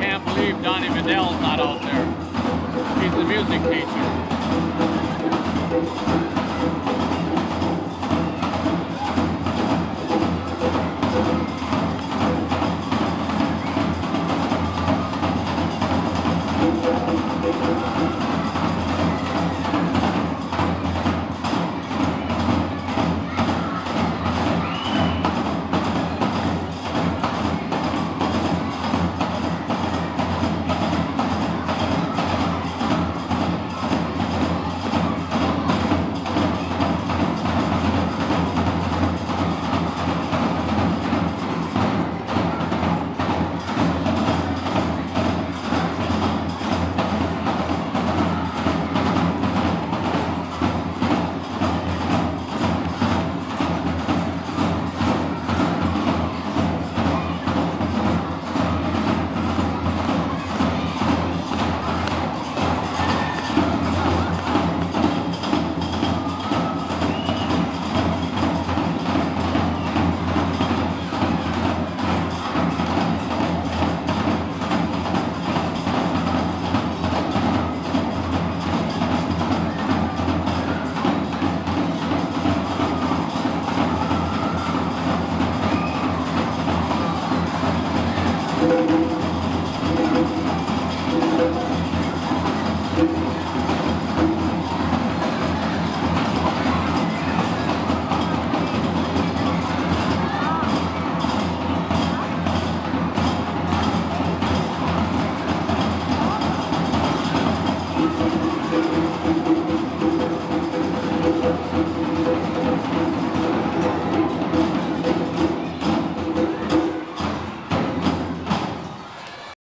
can't believe Donnie Vidal's not out there. He's a music teacher.